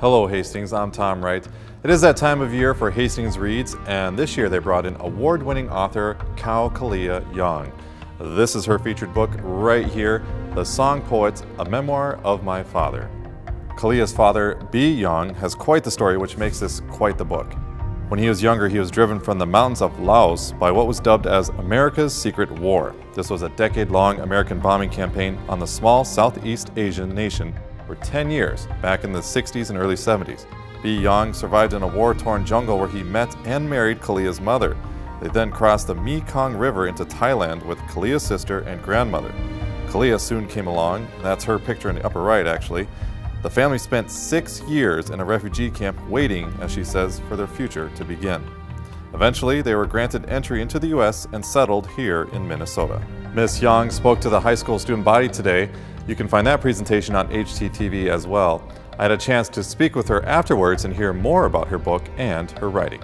Hello Hastings, I'm Tom Wright. It is that time of year for Hastings Reads, and this year they brought in award-winning author Kao Kalia Yang. This is her featured book right here, The Song Poets, A Memoir of My Father. Kalia's father, Bee Yang, has quite the story which makes this quite the book. When he was younger, he was driven from the mountains of Laos by what was dubbed as America's Secret War. This was a decade-long American bombing campaign on the small Southeast Asian nation for 10 years, back in the 60s and early 70s. Bee Yang survived in a war-torn jungle where he met and married Kalia's mother. They then crossed the Mekong River into Thailand with Kalia's sister and grandmother. Kalia soon came along, that's her picture in the upper right actually, the family spent six years in a refugee camp waiting, as she says, for their future to begin. Eventually, they were granted entry into the U.S. and settled here in Minnesota. Miss Young spoke to the high school student body today. You can find that presentation on HCTV as well. I had a chance to speak with her afterwards and hear more about her book and her writing.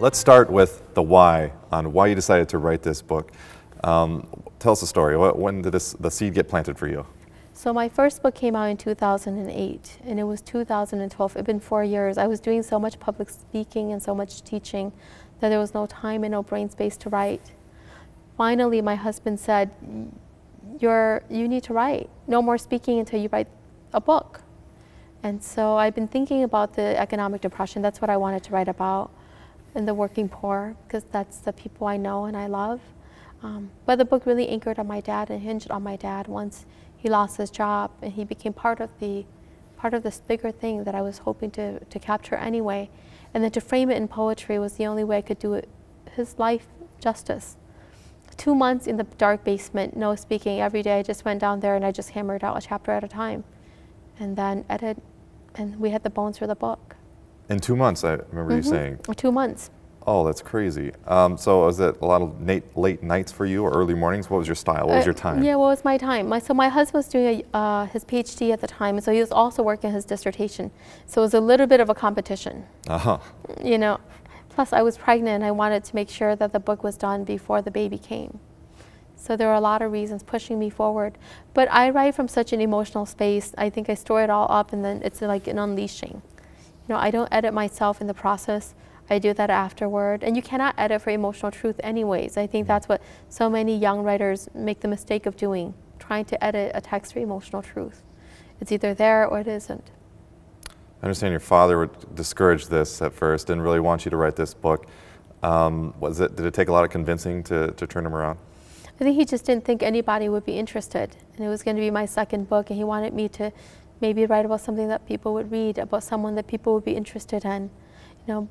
Let's start with the why on why you decided to write this book. Um, tell us a story. When did this, the seed get planted for you? So my first book came out in 2008, and it was 2012. It's been four years. I was doing so much public speaking and so much teaching that there was no time and no brain space to write. Finally, my husband said, You're, you need to write. No more speaking until you write a book. And so I've been thinking about the economic depression. That's what I wanted to write about, and the working poor, because that's the people I know and I love. Um, but the book really anchored on my dad and hinged on my dad once he lost his job and he became part of the part of this bigger thing that I was hoping to, to capture anyway. And then to frame it in poetry was the only way I could do it, his life justice. Two months in the dark basement, no speaking every day. I just went down there and I just hammered out a chapter at a time. And then edited, and we had the bones for the book. In two months, I remember mm -hmm. you mm-hmm. saying. Two months. Oh, that's crazy. Um, so was it a lot of late, late nights for you or early mornings? What was your style? What was your uh, time? Uh, yeah, what was my time? My, so my husband was doing a, uh, his PhD at the time, so he was also working his dissertation. So it was a little bit of a competition. Uh-huh. You know, plus I was pregnant and I wanted to make sure that the book was done before the baby came. So there were a lot of reasons pushing me forward. But I write from such an emotional space. I think I store it all up and then it's like an unleashing. You know, I don't edit myself in the process. I do that afterward. And you cannot edit for emotional truth anyways. I think that's what so many young writers make the mistake of doing, trying to edit a text for emotional truth. It's either there or it isn't. I understand your father would discourage this at first, didn't really want you to write this book. Um, was it, did it take a lot of convincing to, to turn him around? I think he just didn't think anybody would be interested. And it was going to be my second book, and he wanted me to maybe write about something that people would read, about someone that people would be interested in. You know,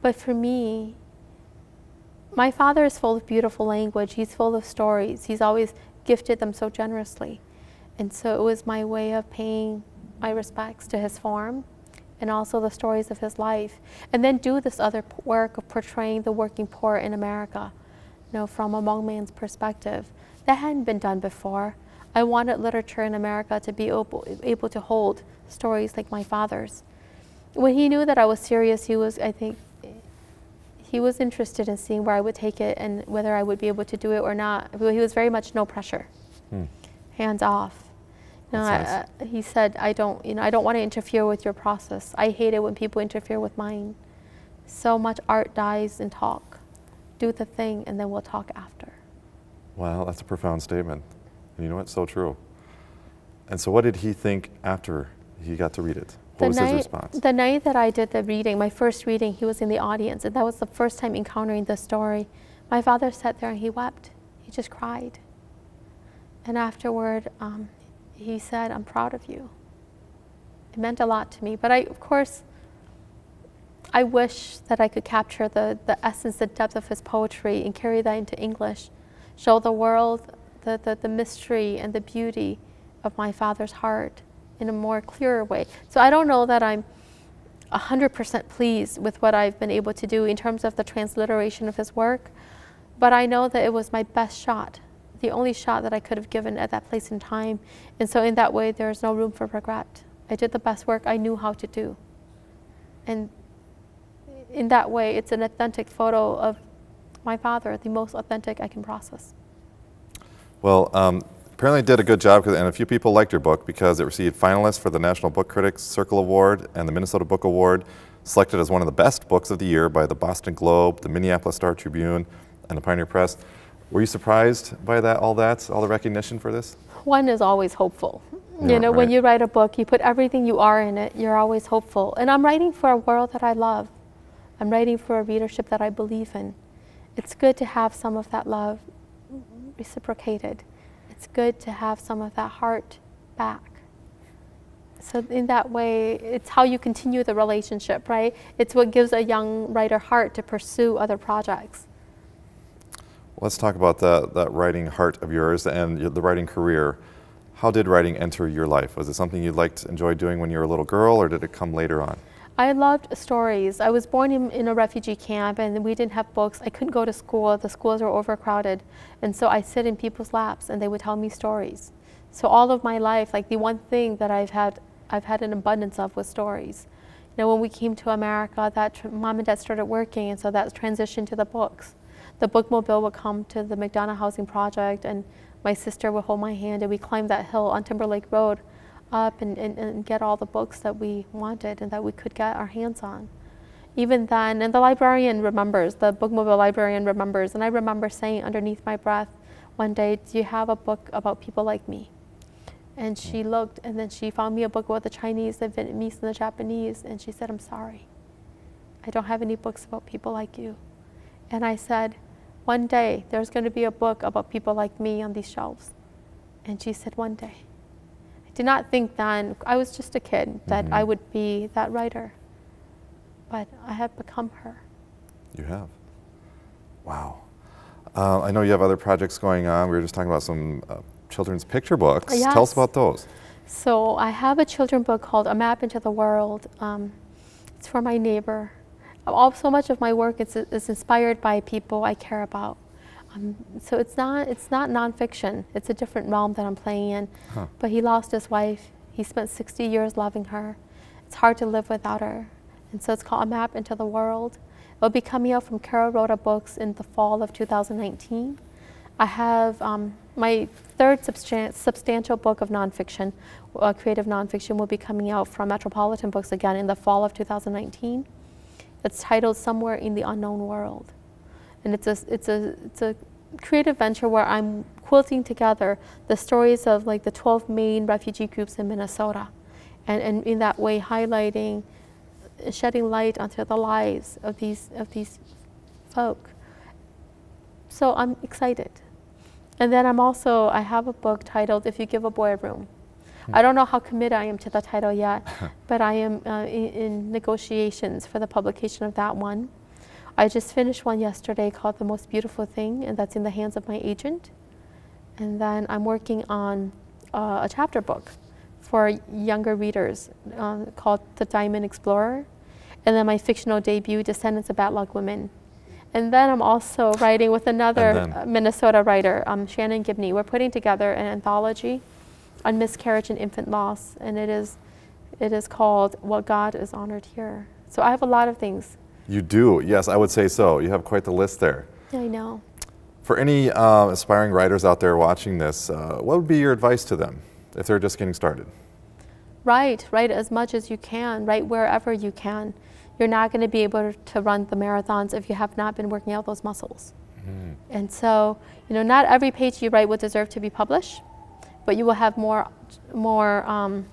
but for me, my father is full of beautiful language. He's full of stories. He's always gifted them so generously. And so it was my way of paying my respects to his form and also the stories of his life. And then do this other work of portraying the working poor in America, you know, from a Hmong man's perspective. That hadn't been done before. I wanted literature in America to be able, able to hold stories like my father's. When he knew that I was serious, he was, I think, he was interested in seeing where I would take it and whether I would be able to do it or not. He was very much no pressure, hmm. hands off. No. I, uh, he said, "I don't, you know, I don't want to interfere with your process. I hate it when people interfere with mine. So much art dies in talk. Do the thing, and then we'll talk after." Wow, that's a profound statement. And you know what? So true. And so, what did he think after he got to read it? What was night, his response? The night that I did the reading, my first reading, he was in the audience, and that was the first time encountering the story. My father sat there and he wept. He just cried. And afterward, um, he said, I'm proud of you. It meant a lot to me. But I, of course, I wish that I could capture the, the essence, the depth of his poetry and carry that into English, show the world the, the, the mystery and the beauty of my father's heart in a more clearer way. So I don't know that I'm 100% pleased with what I've been able to do in terms of the transliteration of his work, but I know that it was my best shot, the only shot that I could have given at that place and time. And so in that way, there's no room for regret. I did the best work I knew how to do. And in that way, it's an authentic photo of my father, the most authentic I can process. Well, um, apparently did a good job, and a few people liked your book because it received finalists for the National Book Critics Circle Award and the Minnesota Book Award, selected as one of the best books of the year by the Boston Globe, the Minneapolis Star Tribune, and the Pioneer Press. Were you surprised by that, all that, all the recognition for this? One is always hopeful. Yeah, you know, right. when you write a book, you put everything you are in it, you're always hopeful. And I'm writing for a world that I love. I'm writing for a readership that I believe in. It's good to have some of that love reciprocated. It's good to have some of that heart back. So in that way, it's how you continue the relationship, right? It's what gives a young writer heart to pursue other projects. Let's talk about that, that writing heart of yours and the writing career. How did writing enter your life? Was it something you liked, enjoyed doing when you were a little girl, or did it come later on? I loved stories. I was born in, in, a refugee camp and we didn't have books. I couldn't go to school. The schools were overcrowded. And so I sit in people's laps and they would tell me stories. So all of my life, like the one thing that I've had, I've had an abundance of was stories. You know, when we came to America, that mom and dad started working and so that transitioned to the books. The bookmobile would come to the McDonough Housing Project and my sister would hold my hand and we climbed that hill on Timberlake Road up and, and, and get all the books that we wanted and that we could get our hands on. Even then, and the librarian remembers, the bookmobile librarian remembers, and I remember saying underneath my breath one day, do you have a book about people like me? And she looked and then she found me a book about the Chinese, the Vietnamese, and the Japanese, and she said, I'm sorry. I don't have any books about people like you. And I said, one day there's going to be a book about people like me on these shelves. And she said, one day I did not think then, I was just a kid, that mm-hmm. I would be that writer. But I have become her. You have. Wow. Uh, I know you have other projects going on. We were just talking about some uh, children's picture books. Yes. Tell us about those. So I have a children's book called A Map into the World. Um, it's for my neighbor. All, so much of my work is, is inspired by people I care about. Um, so it's not it's not nonfiction. It's a different realm that I'm playing in. Huh. But he lost his wife. He spent 60 years loving her. It's hard to live without her. And so it's called A Map into the World. It'll be coming out from Carolrhoda Books in the fall of 2019. I have um, my third substan substantial book of nonfiction, uh, creative nonfiction, will be coming out from Metropolitan Books again in the fall of 2019. It's titled Somewhere in the Unknown World and it's a it's a it's a creative venture where I'm quilting together the stories of like the 12 main refugee groups in Minnesota, and and in that way highlighting, shedding light onto the lives of these of these folk. So I'm excited, and then I'm also I have a book titled If You Give a Boy a Room. I don't know how committed I am to the title yet, but I am uh, in, in negotiations for the publication of that one. I just finished one yesterday called The Most Beautiful Thing, and that's in the hands of my agent. And then I'm working on uh, a chapter book for younger readers uh, called The Diamond Explorer. And then my fictional debut, Descendants of Bad Luck Women. And then I'm also writing with another Minnesota writer, um, Shannon Gibney. We're putting together an anthology on miscarriage and infant loss, and it is, it is called What God is Honored Here. So I have a lot of things you do, yes, I would say so. You have quite the list there. I know. For any uh, aspiring writers out there watching this, uh, what would be your advice to them if they're just getting started? Write, write as much as you can, write wherever you can. You're not going to be able to run the marathons if you have not been working out those muscles. Mm. And so, you know, not every page you write will deserve to be published, but you will have more, more. Um,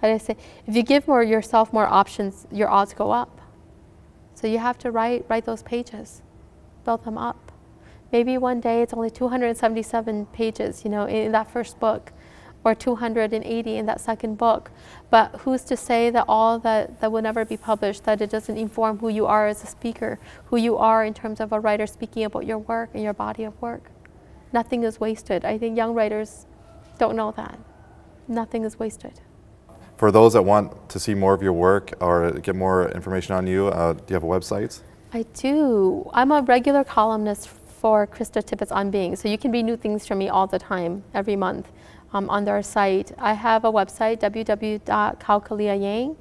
how do I say? If you give more yourself more options, your odds go up. So you have to write, write those pages, build them up. Maybe one day it's only 277 pages, you know, in that first book, or 280 in that second book. But who's to say that all that, that will never be published, that it doesn't inform who you are as a speaker, who you are in terms of a writer speaking about your work and your body of work. Nothing is wasted. I think young writers don't know that. Nothing is wasted. For those that want to see more of your work or get more information on you, uh, do you have a website? I do. I'm a regular columnist for Krista Tippett's On Being, so you can read new things from me all the time, every month, um, on their site. I have a website, www.kaokaliayang,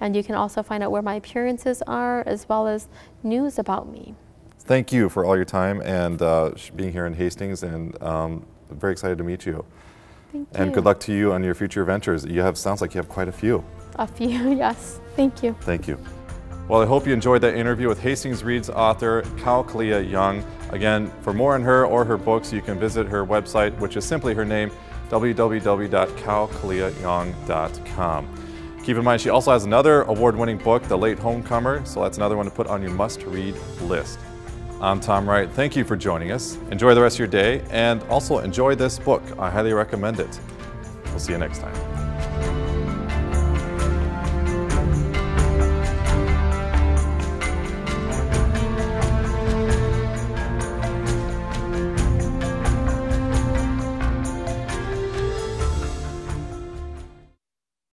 and you can also find out where my appearances are, as well as news about me. Thank you for all your time and uh, being here in Hastings, and um, I'm very excited to meet you. Thank And you. good luck to you on your future ventures. You have sounds like you have quite a few. A few, yes. Thank you. Thank you. Well, I hope you enjoyed that interview with Hastings Reads author Kao Kalia Yang. Again, for more on her or her books, you can visit her website, which is simply her name, www.kaokaliayang.com. Keep in mind, she also has another award winning book, The Latehomecomer, so that's another one to put on your must read list. I'm Tom Wright. Thank you for joining us. Enjoy the rest of your day and also enjoy this book. I highly recommend it. We'll see you next time.